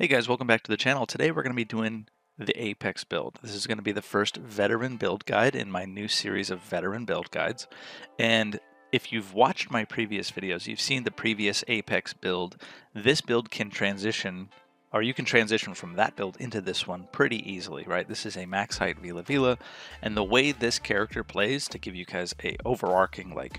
Hey guys, welcome back to the channel. Today we're going to be doing the Apex build. This is going to be the first veteran build guide in my new series of veteran build guides. And if you've watched my previous videos, you've seen the previous Apex build. This build can transition, or you can transition from that build into this one pretty easily, right? This is a max height Veela Veela, and the way this character plays, to give you guys a overarching like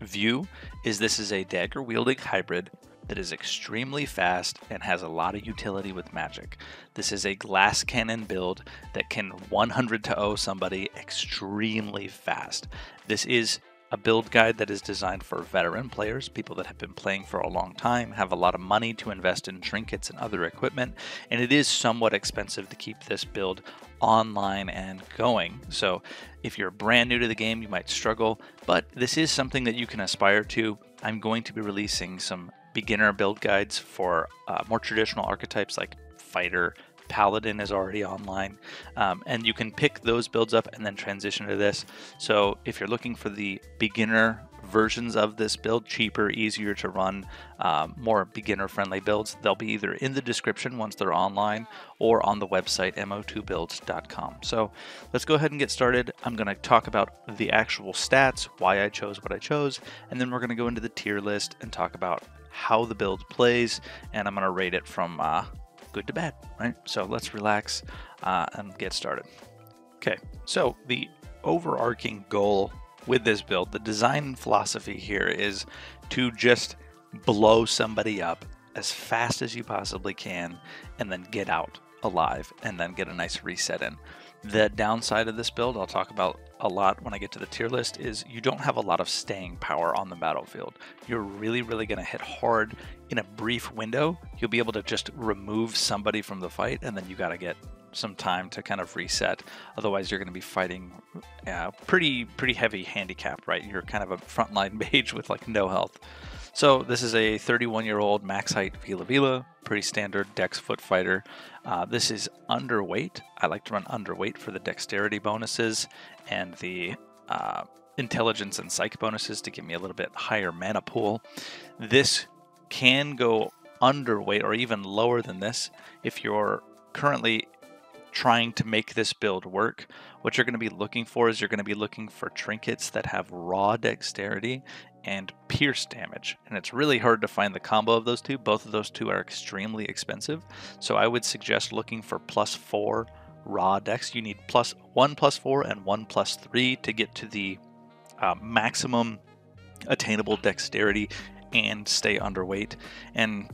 view, is this is a dagger wielding hybrid that is extremely fast and has a lot of utility with magic. This is a glass cannon build that can 100 to 0 somebody extremely fast. This is a build guide that is designed for veteran players, people that have been playing for a long time, have a lot of money to invest in trinkets and other equipment, and it is somewhat expensive to keep this build online and going. So if you're brand new to the game, you might struggle, but this is something that you can aspire to. I'm going to be releasing some beginner build guides for uh, more traditional archetypes like fighter. Paladin is already online, um, and you can pick those builds up and then transition to this. So if you're looking for the beginner versions of this build, cheaper, easier to run, um, more beginner friendly builds. They'll be either in the description once they're online or on the website mo2builds.com. So let's go ahead and get started. I'm going to talk about the actual stats, why I chose what I chose, and then we're going to go into the tier list and talk about how the build plays, and I'm going to rate it from uh, good to bad, right? So let's relax uh, and get started. Okay, so the overarching goal with this build, the design philosophy here is to just blow somebody up as fast as you possibly can and then get out alive and then get a nice reset in. The downside of this build, I'll talk about a lot when I get to the tier list, is you don't have a lot of staying power on the battlefield. You're really, really going to hit hard in a brief window. You'll be able to just remove somebody from the fight, and then you got to get some time to kind of reset. Otherwise, you're going to be fighting pretty, pretty heavy handicap, right? You're kind of a frontline mage with like no health. So this is a 31 year old max height Veela Veela, pretty standard dex foot fighter. Uh, this is underweight. I like to run underweight for the dexterity bonuses and the uh, intelligence and psych bonuses to give me a little bit higher mana pool. This can go underweight or even lower than this if you're currently trying to make this build work, what you're going to be looking for is you're going to be looking for trinkets that have raw dexterity and pierce damage. And it's really hard to find the combo of those two. Both of those two are extremely expensive. So I would suggest looking for plus four raw dex. You need plus one plus four and one plus three to get to the uh, maximum attainable dexterity and stay underweight. And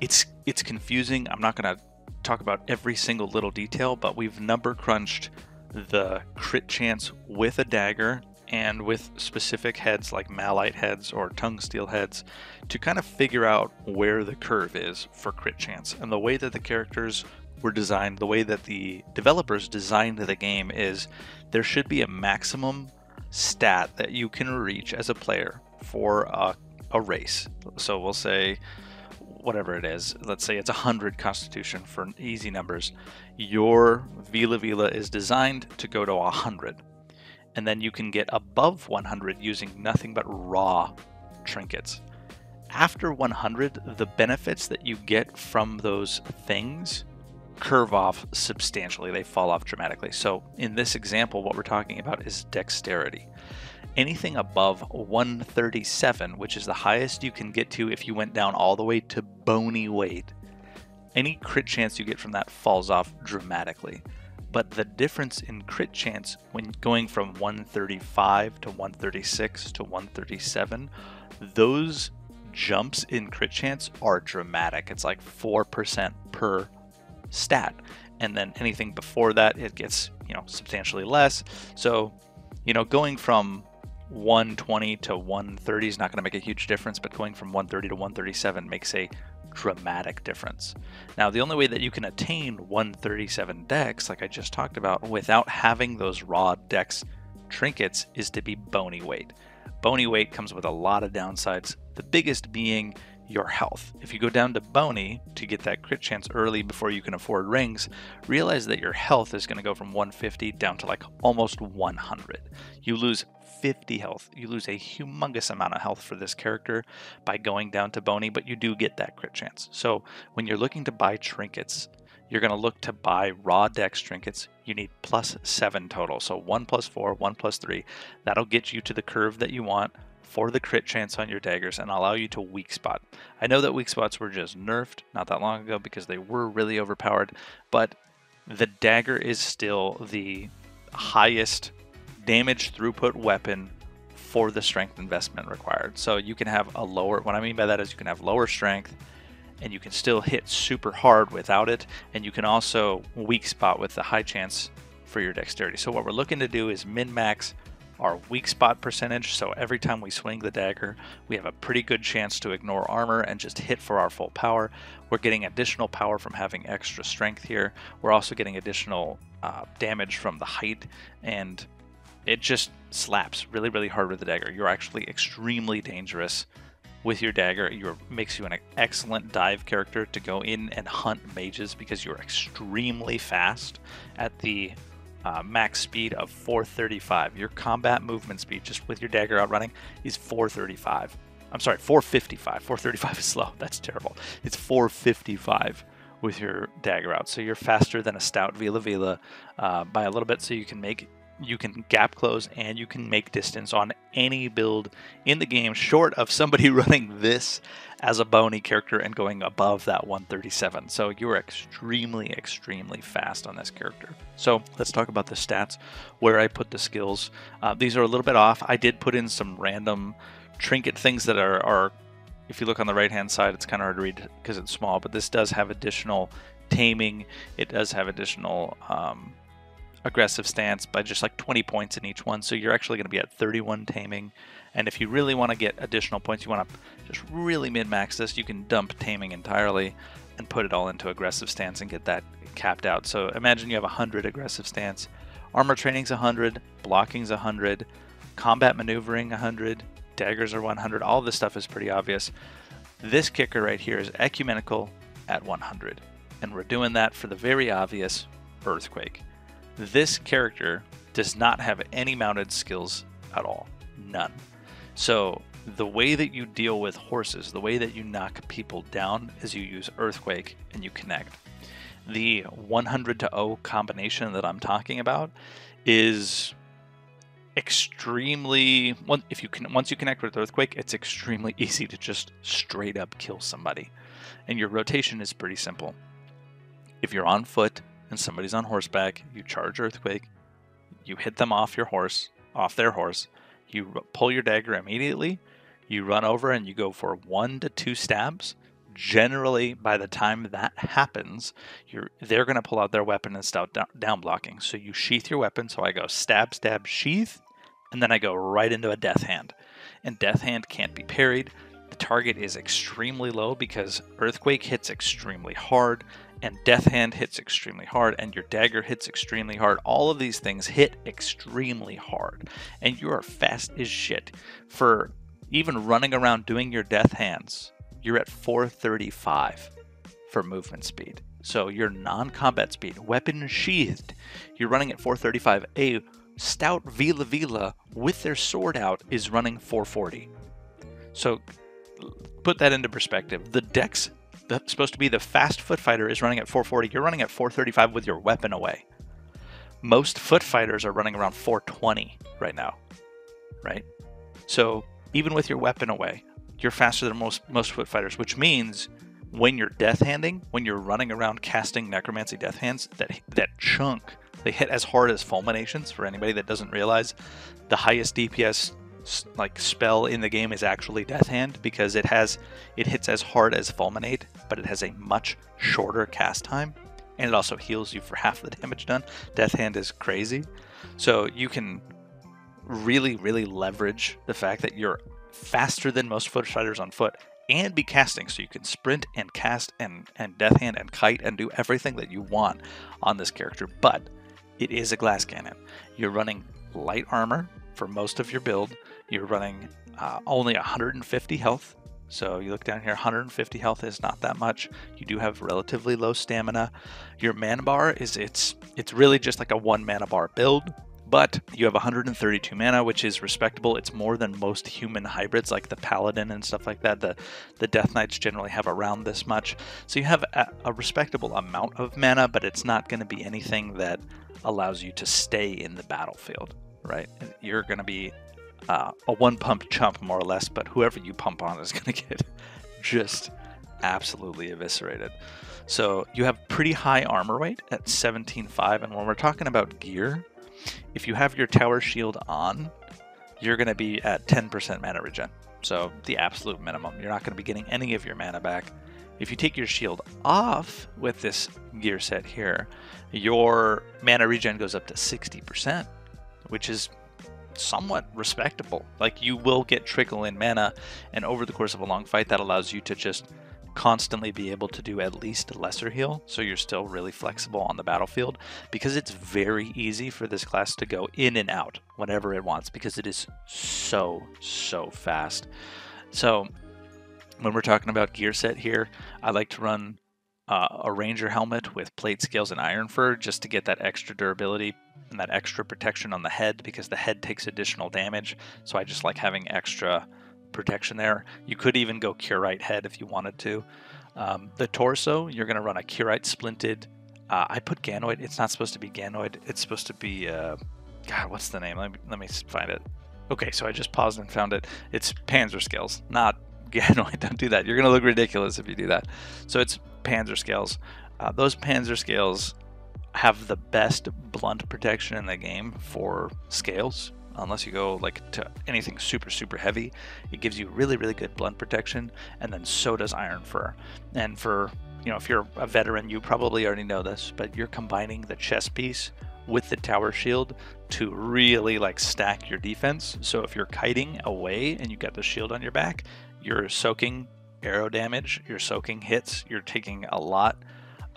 it's it's confusing. I'm not going to talk about every single little detail, but we've number crunched the crit chance with a dagger and with specific heads like malite heads or Tungsteel heads to kind of figure out where the curve is for crit chance. And the way that the characters were designed, the way that the developers designed the game is there should be a maximum stat that you can reach as a player for a, a race. So we'll say whatever it is, let's say it's 100 constitution for easy numbers, your Veela Veela is designed to go to 100. And then you can get above 100 using nothing but raw trinkets. After 100, the benefits that you get from those things curve off substantially. They fall off dramatically. So in this example, what we're talking about is dexterity anything above 137, which is the highest you can get to if you went down all the way to bony weight, any crit chance you get from that falls off dramatically. But the difference in crit chance when going from 135 to 136 to 137, those jumps in crit chance are dramatic. It's like 4% per stat. And then anything before that, it gets, you know, substantially less. So, you know, going from 120 to 130 is not going to make a huge difference, but going from 130 to 137 makes a dramatic difference. Now, the only way that you can attain 137 dex, like I just talked about, without having those raw dex trinkets is to be bony weight. Bony weight comes with a lot of downsides, the biggest being your health. If you go down to bony to get that crit chance early before you can afford rings, realize that your health is going to go from 150 down to like almost 100. You lose 50 health. You lose a humongous amount of health for this character by going down to bony, but you do get that crit chance. So when you're looking to buy trinkets, you're going to look to buy raw dex trinkets. You need plus seven total. So one plus four, one plus three. That'll get you to the curve that you want for the crit chance on your daggers and allow you to weak spot. I know that weak spots were just nerfed not that long ago because they were really overpowered, but the dagger is still the highest damage throughput weapon for the strength investment required. So you can have a lower, what I mean by that is you can have lower strength and you can still hit super hard without it, and you can also weak spot with the high chance for your dexterity. So what we're looking to do is min-max our weak spot percentage, so every time we swing the dagger, we have a pretty good chance to ignore armor and just hit for our full power. We're getting additional power from having extra strength here. We're also getting additional uh, damage from the height, and it just slaps really, really hard with the dagger. You're actually extremely dangerous with your dagger. It makes you an excellent dive character to go in and hunt mages because you're extremely fast at the uh, max speed of 435. Your combat movement speed, just with your dagger out running, is 435. I'm sorry, 455. 435 is slow. That's terrible. It's 455 with your dagger out. So you're faster than a stout Veela Veela uh, by a little bit, so you can make you can gap close and you can make distance on any build in the game short of somebody running this as a bony character and going above that 137 so you're extremely extremely fast on this character. So let's talk about the stats where i put the skills. Uh, these are a little bit off. I did put in some random trinket things that are, are if you look on the right hand side it's kind of hard to read because it's small but this does have additional taming. It does have additional um, aggressive stance by just like 20 points in each one. So you're actually going to be at 31 taming. And if you really want to get additional points, you want to just really min-max this, you can dump taming entirely and put it all into aggressive stance and get that capped out. So imagine you have 100 aggressive stance. Armor training's 100, blocking's 100, combat maneuvering 100, daggers are 100. All this stuff is pretty obvious. This kicker right here is ecumenical at 100. And we're doing that for the very obvious earthquake. This character does not have any mounted skills at all. None. So the way that you deal with horses, the way that you knock people down is you use Earthquake and you connect. The 100 to 0 combination that I'm talking about is extremely if you can once you connect with earthquake it's extremely easy to just straight up kill somebody and your rotation is pretty simple if you're on foot and somebody's on horseback, you charge Earthquake, you hit them off your horse, off their horse, you pull your dagger immediately, you run over and you go for one to two stabs. Generally, by the time that happens, you're they're going to pull out their weapon and start down blocking. So you sheath your weapon. So I go stab, stab, sheath, and then I go right into a death hand. And death hand can't be parried. The target is extremely low because Earthquake hits extremely hard and Death Hand hits extremely hard, and your dagger hits extremely hard. All of these things hit extremely hard, and you are fast as shit. For even running around doing your Death Hands, you're at 435 for movement speed. So your non combat speed, weapon sheathed, you're running at 435. A stout Veela Veela with their sword out is running 440. So put that into perspective. The dex that's supposed to be the fast foot fighter is running at 440. You're running at 435 with your weapon away. Most foot fighters are running around 420 right now, right? So even with your weapon away, you're faster than most most foot fighters, which means when you're death handing, when you're running around casting necromancy death hands, that that chunk they hit as hard as fulminations. For anybody that doesn't realize, the highest DPS like spell in the game is actually Death Hand because it has it hits as hard as Fulminate, but it has a much shorter cast time, and it also heals you for half the damage done. Death Hand is crazy, so you can really really leverage the fact that you're faster than most foot fighters on foot and be casting. So you can sprint and cast and and death hand and kite and do everything that you want on this character but it is a glass cannon. You're running light armor for most of your build you're running uh, only 150 health. So you look down here, 150 health is not that much. You do have relatively low stamina. Your mana bar is it's it's really just like a one mana bar build. But you have 132 mana, which is respectable. It's more than most human hybrids, like the Paladin and stuff like that. The the Death Knights generally have around this much, so you have a, a respectable amount of mana, but it's not going to be anything that allows you to stay in the battlefield, right? You're going to be uh, a one pump chump more or less, but whoever you pump on is going to get just absolutely eviscerated. So you have pretty high armor weight at 17.5, and when we're talking about gear, if you have your tower shield on, you're going to be at 10% mana regen. So the absolute minimum. You're not going to be getting any of your mana back. If you take your shield off with this gear set here, your mana regen goes up to 60%, which is somewhat respectable. Like you will get trickle in mana, and over the course of a long fight, that allows you to just constantly be able to do at least lesser heal, so you're still really flexible on the battlefield, because it's very easy for this class to go in and out whenever it wants, because it is so, so fast. So when we're talking about gear set here, I like to run uh, a ranger helmet with plate scales and iron fur just to get that extra durability and that extra protection on the head because the head takes additional damage. So I just like having extra protection there. You could even go Curite head if you wanted to. Um, the torso, you're going to run a Curite splinted. Uh, I put Ganoid. It's not supposed to be Ganoid. It's supposed to be. Uh, God, what's the name? Let me, let me find it. Okay, so I just paused and found it. It's Panzer scales, not Ganoid. Don't do that. You're going to look ridiculous if you do that. So it's Panzer scales. Uh, those Panzer scales have the best blunt protection in the game for scales. Unless you go like to anything super super heavy it gives you really really good blunt protection and then so does iron fur. And for you know if you're a veteran you probably already know this but you're combining the chest piece with the tower shield to really like stack your defense. So if you're kiting away and you got the shield on your back you're soaking arrow damage you're soaking hits you're taking a lot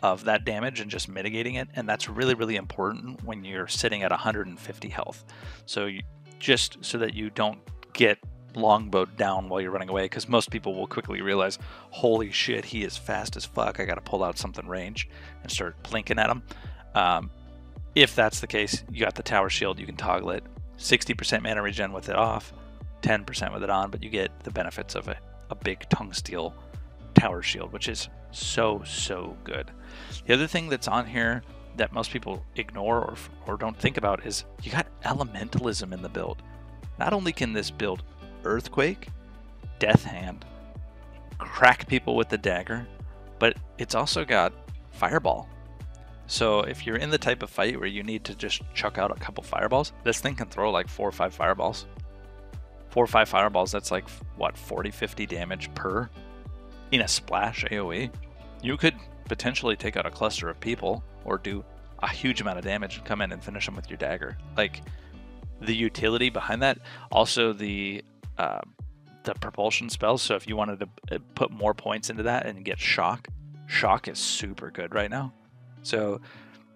of that damage and just mitigating it. And that's really, really important when you're sitting at 150 health. So you, just so that you don't get longbowed down while you're running away, because most people will quickly realize, holy shit, he is fast as fuck. I got to pull out something range and start plinking at him. Um, if that's the case, you got the tower shield, you can toggle it. 60% mana regen with it off, 10% with it on, but you get the benefits of a, a big Tungsteel tower shield, which is so, so good. The other thing that's on here that most people ignore or, or don't think about is you got elementalism in the build. Not only can this build Earthquake, Death Hand, crack people with the dagger, but it's also got Fireball. So if you're in the type of fight where you need to just chuck out a couple fireballs, this thing can throw like four or five fireballs. Four or five fireballs, that's like, what, 40, 50 damage per in a splash AoE. You could potentially take out a cluster of people or do a huge amount of damage and come in and finish them with your dagger. Like the utility behind that, also the uh, the propulsion spells. So if you wanted to uh, put more points into that and get shock, shock is super good right now. So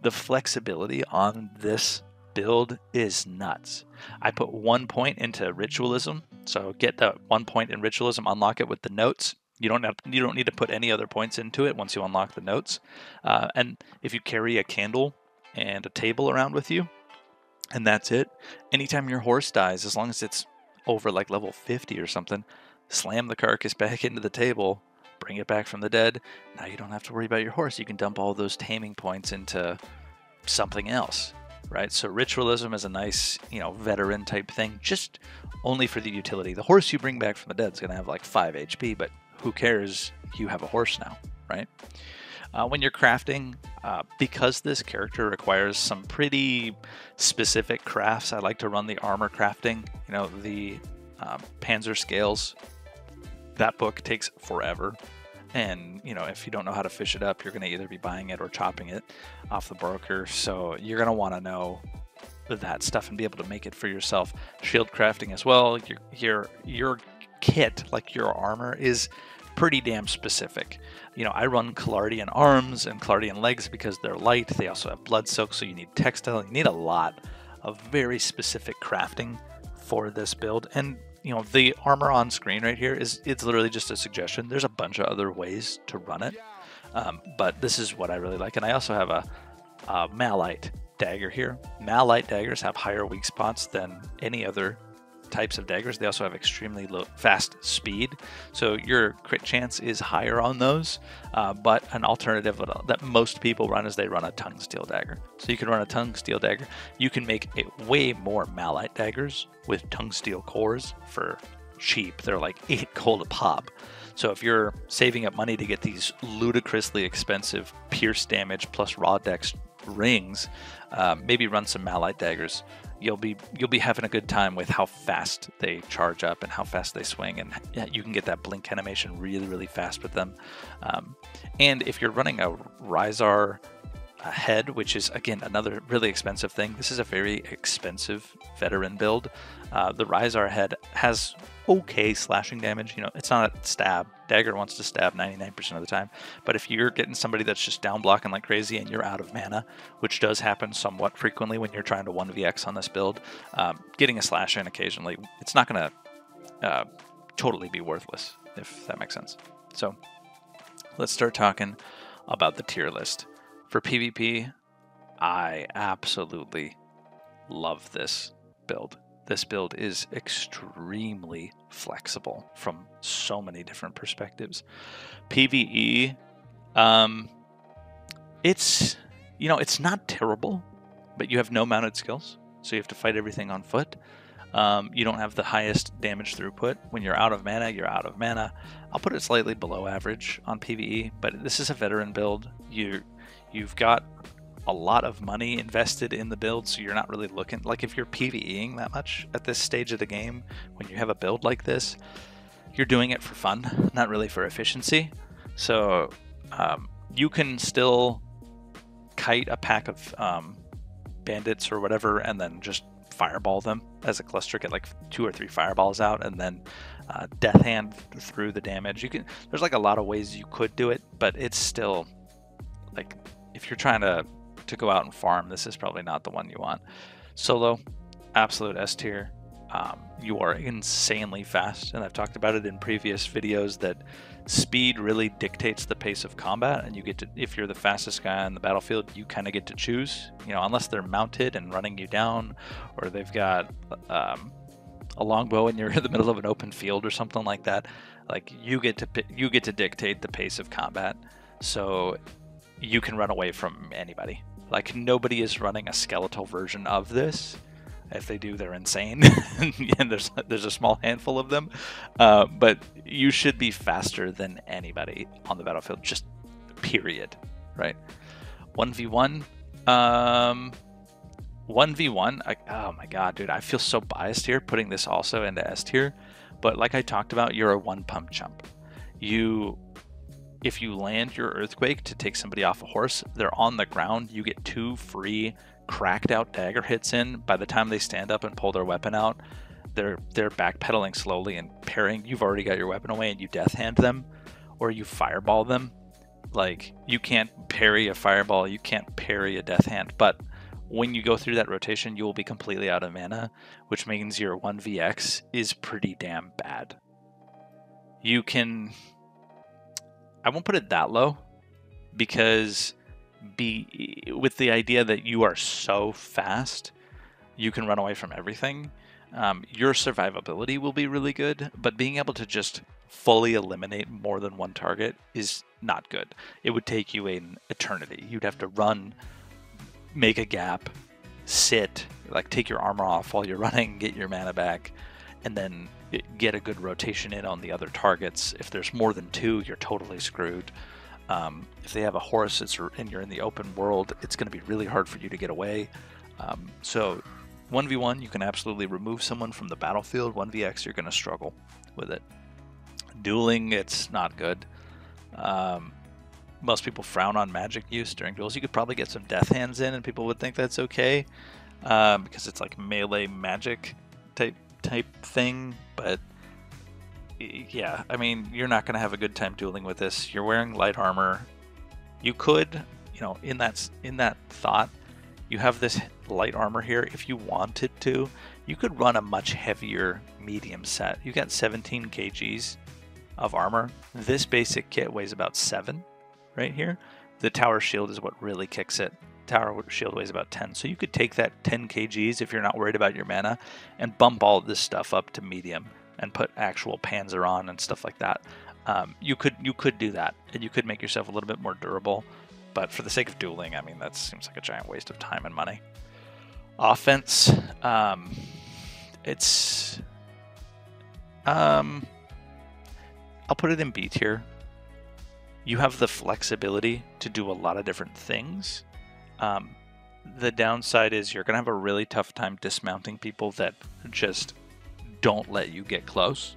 the flexibility on this build is nuts. I put one point into ritualism, so get that one point in ritualism, unlock it with the notes, you don't have, you don't need to put any other points into it once you unlock the notes. Uh, and if you carry a candle and a table around with you, and that's it. Anytime your horse dies, as long as it's over like level 50 or something, slam the carcass back into the table, bring it back from the dead. Now you don't have to worry about your horse. You can dump all those taming points into something else, right? So ritualism is a nice, you know, veteran type thing, just only for the utility. The horse you bring back from the dead is going to have like 5 HP, but who cares? You have a horse now, right? Uh, when you're crafting, uh, because this character requires some pretty specific crafts, I like to run the armor crafting. You know, the um, Panzer scales. That book takes forever. And, you know, if you don't know how to fish it up, you're going to either be buying it or chopping it off the broker. So you're going to want to know that stuff and be able to make it for yourself. Shield crafting as well. Your, your, your kit, like your armor, is pretty damn specific. You know, I run Calardian arms and Calardian legs because they're light. They also have blood silk, so you need textile. You need a lot of very specific crafting for this build. And you know, the armor on screen right here is it's literally just a suggestion. There's a bunch of other ways to run it, um, but this is what I really like. And I also have a, a Malite dagger here. Malite daggers have higher weak spots than any other types of daggers. They also have extremely low, fast speed, so your crit chance is higher on those. Uh, but an alternative that most people run is they run a Tungsteel dagger. So you can run a Tungsteel dagger. You can make way more malite daggers with Tungsteel cores for cheap. They're like eight gold a pop. So if you're saving up money to get these ludicrously expensive pierce damage plus raw dex rings, um, maybe run some malite daggers. You'll be you'll be having a good time with how fast they charge up and how fast they swing, and you can get that blink animation really really fast with them. Um, and if you're running a Rhysar head, which is again another really expensive thing. This is a very expensive veteran build. Uh, the Rhysar head has okay slashing damage. You know, it's not a stab. Dagger wants to stab 99% of the time. But if you're getting somebody that's just down blocking like crazy and you're out of mana, which does happen somewhat frequently when you're trying to 1vx on this build, um, getting a slash in occasionally, it's not going to uh, totally be worthless, if that makes sense. So let's start talking about the tier list. For PvP, I absolutely love this build. This build is extremely flexible from so many different perspectives. PvE, um, it's you know it's not terrible, but you have no mounted skills, so you have to fight everything on foot. Um, you don't have the highest damage throughput. When you're out of mana, you're out of mana. I'll put it slightly below average on PvE, but this is a veteran build. You you've got a lot of money invested in the build, so you're not really looking like if you're PvEing that much at this stage of the game, when you have a build like this, you're doing it for fun, not really for efficiency. So um, you can still kite a pack of um, bandits or whatever, and then just fireball them as a cluster, get like two or three fireballs out, and then uh, death hand through the damage. You can. There's like a lot of ways you could do it, but it's still like if you're trying to to go out and farm, this is probably not the one you want. Solo, absolute S tier. Um, you are insanely fast, and I've talked about it in previous videos that speed really dictates the pace of combat, and you get to if you're the fastest guy on the battlefield, you kind of get to choose. You know, unless they're mounted and running you down, or they've got um, a longbow and you're in the middle of an open field or something like that. Like you get to you get to dictate the pace of combat. So you can run away from anybody. Like nobody is running a skeletal version of this. If they do, they're insane, and there's there's a small handful of them. Uh, but you should be faster than anybody on the battlefield. Just period, right? One v one, um, one v one. Oh my god, dude, I feel so biased here putting this also into S tier. But like I talked about, you're a one pump chump. You if you land your earthquake to take somebody off a horse, they're on the ground. You get two free cracked out dagger hits in. By the time they stand up and pull their weapon out, they're they're backpedaling slowly and parrying. You've already got your weapon away and you death hand them, or you fireball them. Like you can't parry a fireball, you can't parry a death hand. But when you go through that rotation, you will be completely out of mana, which means your 1vx is pretty damn bad. You can I won't put it that low because be with the idea that you are so fast, you can run away from everything. Um, your survivability will be really good, but being able to just fully eliminate more than one target is not good. It would take you an eternity. You'd have to run, make a gap, sit, like take your armor off while you're running, get your mana back, and then get a good rotation in on the other targets. If there's more than two, you're totally screwed. Um, if they have a horse and you're in the open world, it's going to be really hard for you to get away. Um, so 1v1, you can absolutely remove someone from the battlefield. 1vx, you're going to struggle with it. Dueling, it's not good. Um, most people frown on magic use during duels. You could probably get some death hands in, and people would think that's okay um, because it's like melee magic type type thing, but yeah, I mean, you're not going to have a good time dueling with this. You're wearing light armor. You could, you know, in that in that thought, you have this light armor here. If you wanted to, you could run a much heavier medium set. You got 17 kgs of armor. This basic kit weighs about seven, right here. The tower shield is what really kicks it tower shield weighs about 10. So you could take that 10 kgs if you're not worried about your mana and bump all this stuff up to medium and put actual Panzer on and stuff like that. Um, you could you could do that and you could make yourself a little bit more durable. But for the sake of dueling, I mean, that seems like a giant waste of time and money. Offense, um, it's um, I'll put it in B tier. You have the flexibility to do a lot of different things. Um, the downside is you're going to have a really tough time dismounting people that just don't let you get close.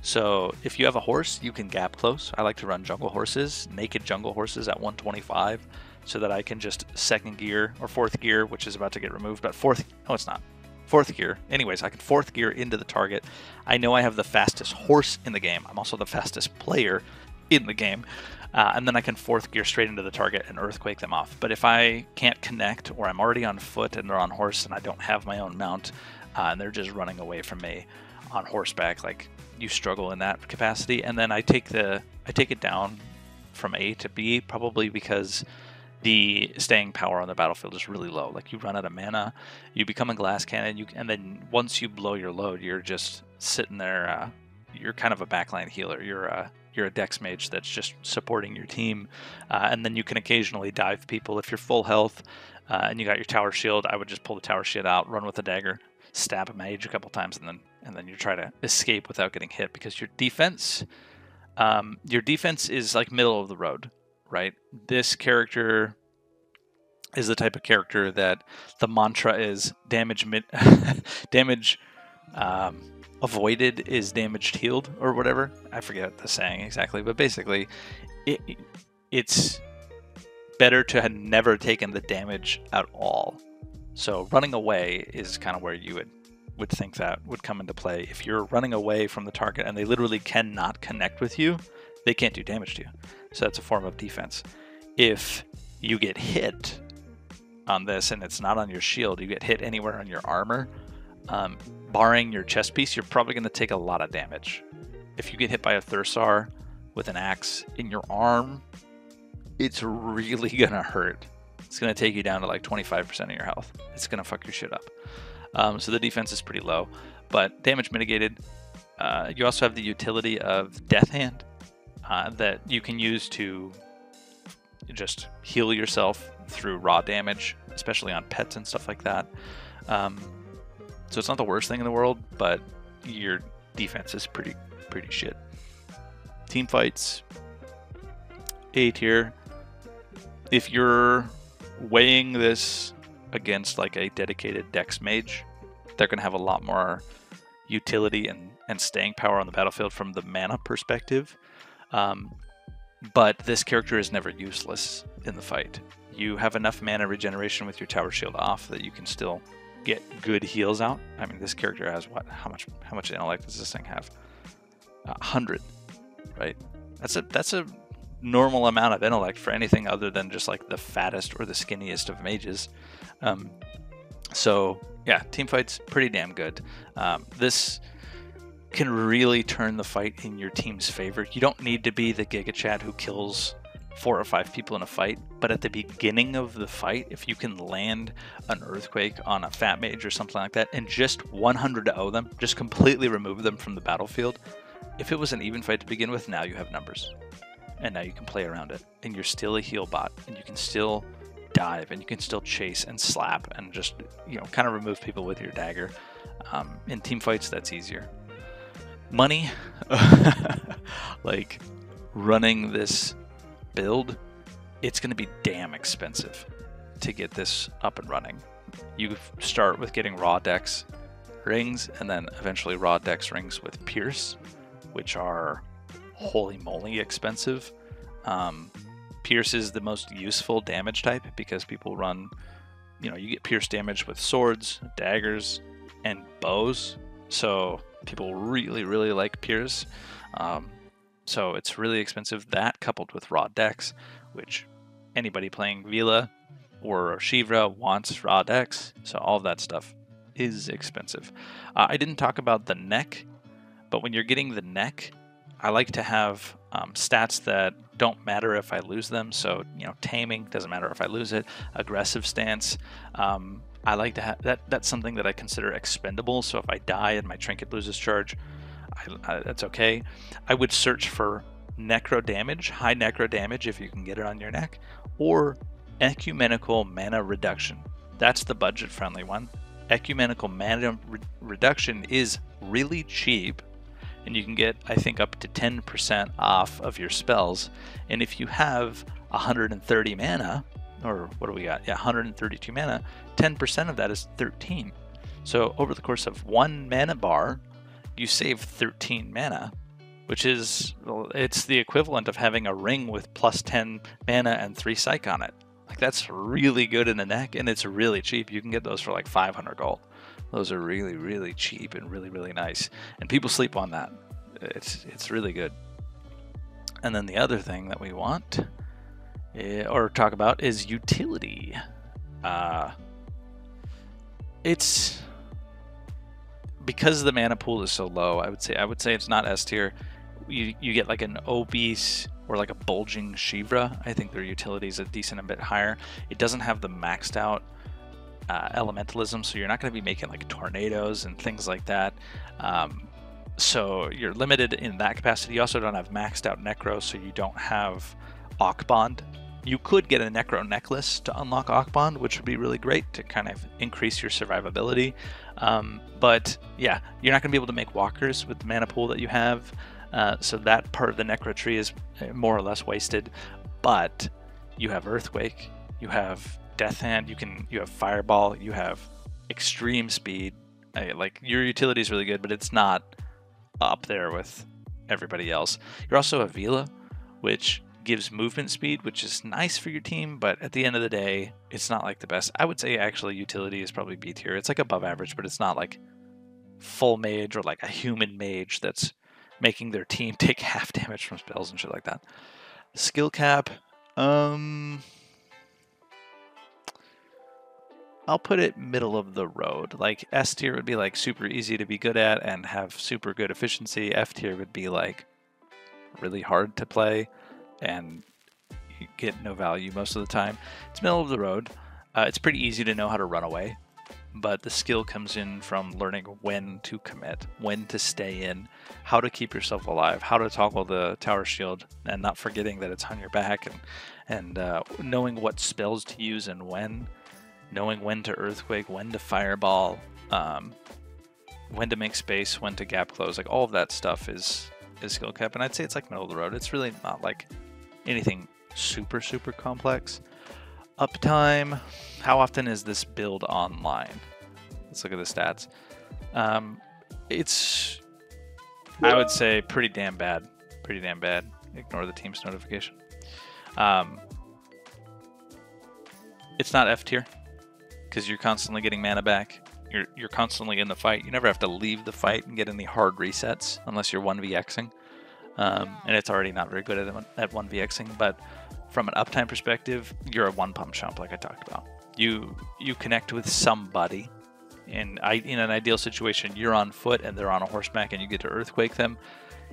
So if you have a horse, you can gap close. I like to run jungle horses, naked jungle horses at 125, so that I can just second gear or fourth gear, which is about to get removed, but fourth, no, it's not fourth gear. Anyways, I can fourth gear into the target. I know I have the fastest horse in the game. I'm also the fastest player in the game. Uh, and then I can fourth gear straight into the target and earthquake them off. But if I can't connect, or I'm already on foot and they're on horse and I don't have my own mount, uh, and they're just running away from me on horseback, like you struggle in that capacity. And then I take the I take it down from A to B, probably because the staying power on the battlefield is really low. Like you run out of mana, you become a glass cannon, you and then once you blow your load, you're just sitting there. Uh, you're kind of a backline healer. You're a you're a dex mage that's just supporting your team, uh, and then you can occasionally dive people if you're full health uh, and you got your tower shield. I would just pull the tower shield out, run with a dagger, stab a mage a couple times, and then and then you try to escape without getting hit because your defense. Um, your defense is like middle of the road right? This character is the type of character that the mantra is damage mit- damage um, avoided is damaged healed or whatever. I forget the saying exactly, but basically, it, it's better to have never taken the damage at all. So running away is kind of where you would would think that would come into play. If you're running away from the target and they literally cannot connect with you, they can't do damage to you. So that's a form of defense. If you get hit on this and it's not on your shield, you get hit anywhere on your armor, um, barring your chest piece, you're probably going to take a lot of damage. If you get hit by a Thursar with an axe in your arm, it's really going to hurt. It's going to take you down to like 25% of your health. It's going to fuck your shit up. Um, so the defense is pretty low, but damage mitigated. Uh, you also have the utility of Death Hand, uh, that you can use to just heal yourself through raw damage, especially on pets and stuff like that. Um, so it's not the worst thing in the world, but your defense is pretty pretty shit. Team fights, A tier. If you're weighing this against like a dedicated dex mage, they're gonna have a lot more utility and, and staying power on the battlefield from the mana perspective. Um, but this character is never useless in the fight. You have enough mana regeneration with your tower shield off that you can still get good heals out. I mean, this character has what? How much? How much intellect does this thing have? A hundred, right? That's a that's a normal amount of intellect for anything other than just like the fattest or the skinniest of mages. Um, so yeah, team fights pretty damn good. Um, this can really turn the fight in your team's favor. You don't need to be the Giga Chad who kills four or five people in a fight, but at the beginning of the fight, if you can land an earthquake on a fat mage or something like that and just 100 to O them, just completely remove them from the battlefield. If it was an even fight to begin with, now you have numbers. And now you can play around it. And you're still a heal bot, and you can still dive, and you can still chase and slap and just, you know, kind of remove people with your dagger. Um, in team fights, that's easier money, like running this build, it's going to be damn expensive to get this up and running. You start with getting raw dex rings and then eventually raw dex rings with Pierce, which are holy moly expensive. Um, Pierce is the most useful damage type because people run, you know, you get Pierce damage with swords, daggers, and bows. So people really, really like Pierce. Um, so it's really expensive. That coupled with raw dex, which anybody playing Veela or Shivra wants raw dex. So all of that stuff is expensive. Uh, I didn't talk about the neck, but when you're getting the neck, I like to have um, stats that don't matter if I lose them. So you know, taming doesn't matter if I lose it. Aggressive stance. Um, I like to have that. That's something that I consider expendable. So if I die and my trinket loses charge, I, I, that's okay. I would search for necro damage, high necro damage if you can get it on your neck, or ecumenical mana reduction. That's the budget friendly one. Ecumenical mana re- reduction is really cheap and you can get I think up to 10% off of your spells. And if you have 130 mana, or what do we got? Yeah, 132 mana, 10% of that is 13. So over the course of one mana bar, you save 13 mana, which is it's the equivalent of having a ring with plus 10 mana and 3 psych on it. Like that's really good in the neck and it's really cheap. You can get those for like 500 gold. Those are really really cheap and really really nice. And people sleep on that. It's it's really good. And then the other thing that we want eh, or talk about is utility. Uh, it's because the mana pool is so low. I would say I would say it's not S tier. You you get like an obese or like a bulging Shivra. I think their utility is a decent a bit higher. It doesn't have the maxed out uh, elementalism, so you're not going to be making like tornadoes and things like that. Um, so you're limited in that capacity. You also don't have maxed out Necro, so you don't have Bond. You could get a Necro necklace to unlock Bond, which would be really great to kind of increase your survivability. Um, but yeah, you're not going to be able to make walkers with the mana pool that you have. Uh, so that part of the Necro tree is uh, more or less wasted. But you have Earthquake, you have Death Hand, you can you have Fireball, you have extreme speed. Uh, like your utility is really good, but it's not up there with everybody else. You're also Avila, which gives movement speed, which is nice for your team, but at the end of the day, it's not like the best. I would say actually utility is probably B tier. It's like above average, but it's not like full mage or like a human mage that's making their team take half damage from spells and shit like that. Skill cap, um, I'll put it middle of the road. Like S tier would be like super easy to be good at and have super good efficiency. F tier would be like really hard to play and you get no value most of the time. It's middle of the road. Uh, it's pretty easy to know how to run away, but the skill comes in from learning when to commit, when to stay in, how to keep yourself alive, how to toggle the tower shield, and not forgetting that it's on your back, and and uh, knowing what spells to use and when knowing when to earthquake, when to fireball, um, when to make space, when to gap close, like all of that stuff is is skill cap, and I'd say it's like middle of the road. It's really not like anything super super complex. Uptime, how often is this build online? Let's look at the stats. Um, it's I would say pretty damn bad. Pretty damn bad. Ignore the team's notification. Um, it's not F tier because you're constantly getting mana back. You're you're constantly in the fight. You never have to leave the fight and get any hard resets unless you're 1vxing. Um, and it's already not very good at, at 1vxing, but from an uptime perspective, you're a one pump chump like I talked about. You you connect with somebody in I, in an ideal situation, you're on foot and they're on a horseback and you get to earthquake them.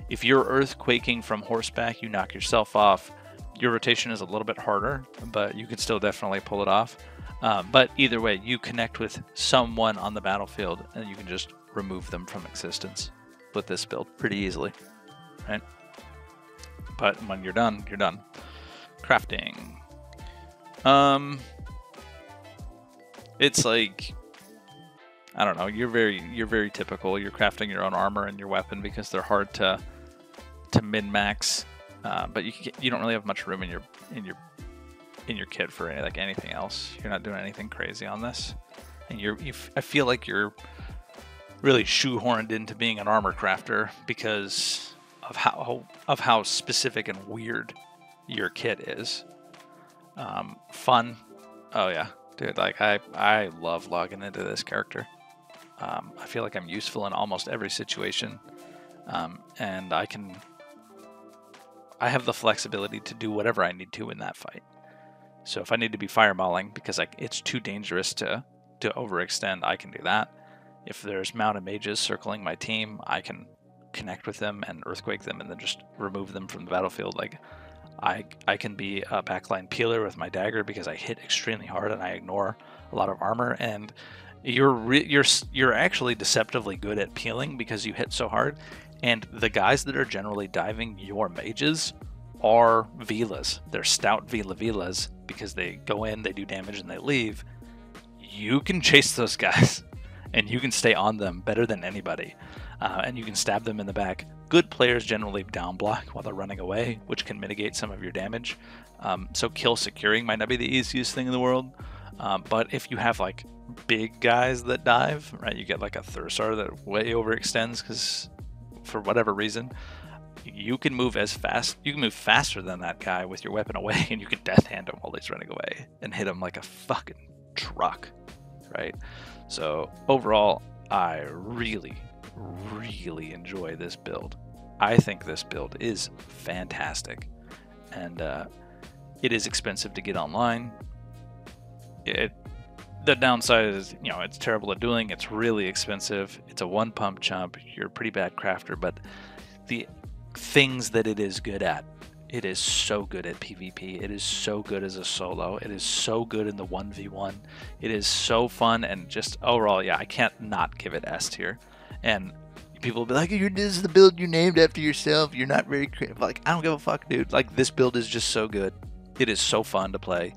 If you're earthquaking from horseback, you knock yourself off. Your rotation is a little bit harder, but you can still definitely pull it off. Um, but either way, you connect with someone on the battlefield and you can just remove them from existence with this build pretty easily, right? But when you're done, you're done. Crafting. Um, it's like I don't know. You're very you're very typical. You're crafting your own armor and your weapon because they're hard to to min max. Uh, but you you don't really have much room in your in your in your kit for any, like anything else. You're not doing anything crazy on this, and you're. You I feel like you're really shoehorned into being an armor crafter because of how of how specific and weird your kit is. Um, fun, oh yeah, dude. Like I I love logging into this character. Um, I feel like I'm useful in almost every situation, um, and I can. I have the flexibility to do whatever I need to in that fight. So if I need to be fireballing because like it's too dangerous to to overextend, I can do that. If there's mounted mages circling my team, I can connect with them and earthquake them and then just remove them from the battlefield. Like I, I can be a backline peeler with my dagger because I hit extremely hard and I ignore a lot of armor. And you're re- you're you're actually deceptively good at peeling because you hit so hard. And the guys that are generally diving your mages are Veelas. They're stout Veela Veelas because they go in, they do damage, and they leave. You can chase those guys and you can stay on them better than anybody. Uh, and you can stab them in the back. Good players generally down block while they're running away, which can mitigate some of your damage. Um, so kill securing might not be the easiest thing in the world. Um, but if you have like big guys that dive, right, you get like a Thursar that way overextends because for whatever reason, you can move as fast. You can move faster than that guy with your weapon away, and you can death hand him while he's running away and hit him like a fucking truck, right? So overall, I really, really enjoy this build. I think this build is fantastic, and uh, it is expensive to get online. It the downside is, you know, it's terrible at dueling. It's really expensive. It's a one pump chump. You're a pretty bad crafter, but the things that it is good at it is so good at PvP. It is so good as a solo. It is so good in the 1v1. It is so fun and just overall, yeah, I can't not give it S tier. And people will be like, "This is the build you named after yourself. You're not very creative." Like, I don't give a fuck, dude. Like, this build is just so good. It is so fun to play.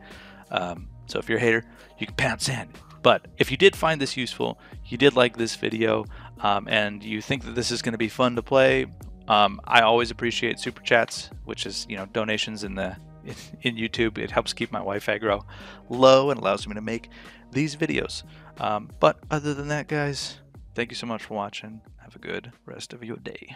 Um, so if you're a hater, you can pounce in. But if you did find this useful, you did like this video, um, and you think that this is going to be fun to play, um, I always appreciate super chats, which is you know donations in the in YouTube. It helps keep my Wi-Fi grow low and allows me to make these videos. Um, but other than that, guys, thank you so much for watching. Have a good rest of your day.